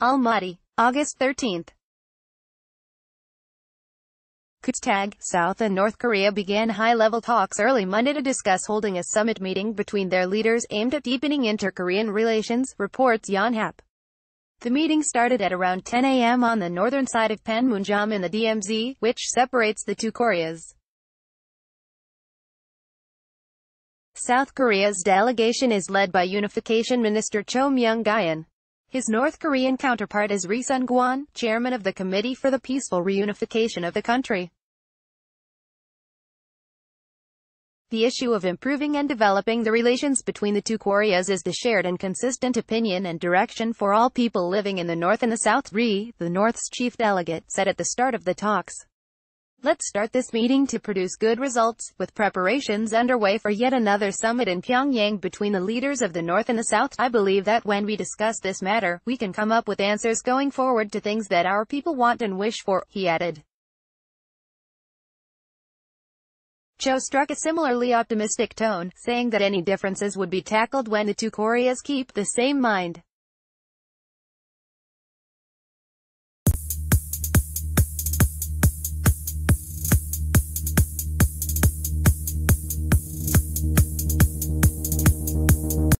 Almaty, August 13. Tag, South and North Korea began high-level talks early Monday to discuss holding a summit meeting between their leaders aimed at deepening inter-Korean relations, reports Yonhap. The meeting started at around 10 a.m. on the northern side of Panmunjom in the DMZ, which separates the two Koreas. South Korea's delegation is led by Unification Minister Cho Myoung-gyon. His North Korean counterpart is Ri Son Gwon, chairman of the Committee for the Peaceful Reunification of the country. The issue of improving and developing the relations between the two Koreas is the shared and consistent opinion and direction for all people living in the North and the South, Ri, the North's chief delegate, said at the start of the talks. Let's start this meeting to produce good results, with preparations underway for yet another summit in Pyongyang between the leaders of the North and the South. I believe that when we discuss this matter, we can come up with answers going forward to things that our people want and wish for, he added. Cho struck a similarly optimistic tone, saying that any differences would be tackled when the two Koreas keep the same mind.